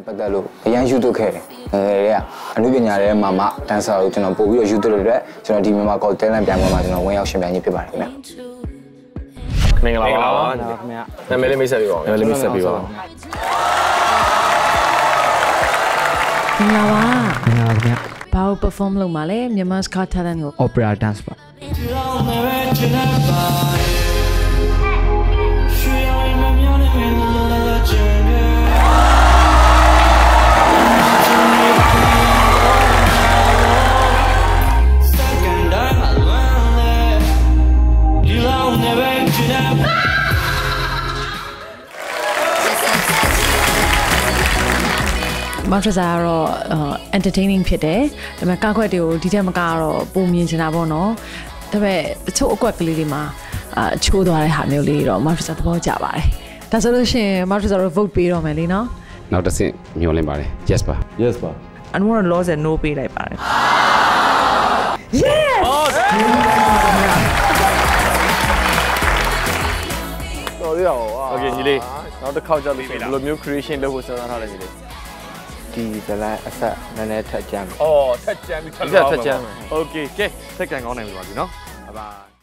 နဲ့ပတ်သက်လို့အရန်ယူသွခဲ့တယ်။ငယ်ငယ်ကအနုပညာရဲ့မှာမှဒန်ဆာကိုကျွန်တော်ပို့ပြီးတော့ယူသွလို့တဲ့ကျွန်တော်ဒီမြန်မာကော်တဲလန်ပြိုင်ပွဲမှာကျွန်တော်ဝင်ရောက်ရှင်ပြိုင်ခြင်းဖြစ်ပါတယ်ခင်ဗျာမင်္ဂလာပါခင်ဗျာနာမည်လေးမိတ်ဆက်ပေးပါဦးနာမည်လေးမိတ်ဆက်ပေးပါဦးမင်္ဂလာပါမင်္ဂလာပါခင်ဗျာဘာကို perform လုပ်မှာလဲမြန်မာ Scar Talent ကို opera dance ပါ မောင်ထစာကတော့ entertaining ဖြစ်တယ်ဒါပေမဲ့ကောက်ွက်တွေကိုဒီထက်မကတော့ပုံမြင်ချင်တာပေါ့နော်ဒါပေမဲ့တချို့အကွက်ကလေးတွေမှာအချိုးသွားတဲ့ဟာမျိုးလေးတော့မောင်ထစာသဘောကျပါတယ်ဒါဆိုလို့ရှိရင်မောင်ထစာတို့ vote ပေးတော့မယ်လေနော်နောက်တစ်ဆင့်မျှော်လင့်ပါတယ် yes ပါ yes ပါ and one loss and no ပေးလိုက်ပါတယ် yes sorry ဟော okay ညီလေးနောက်တစ်ခေါက်ကြလို့ဘယ်လိုမျိုး creation လုပ်ဖို့စဉ်းစားထားလဲညီလေး ဒီဇလန်အဆက်နည်းနည်းထက်ကြမ်းမယ်။အော်ထက်ကြမ်းပြီးထက်လောက်ပါ။ဒီကထက်ကြမ်းမယ်။ Okay ကဲစက်ကန်ကောင်းနိုင်ပြီပါပြီနော်။ဘိုင်ဘိုင်